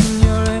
in your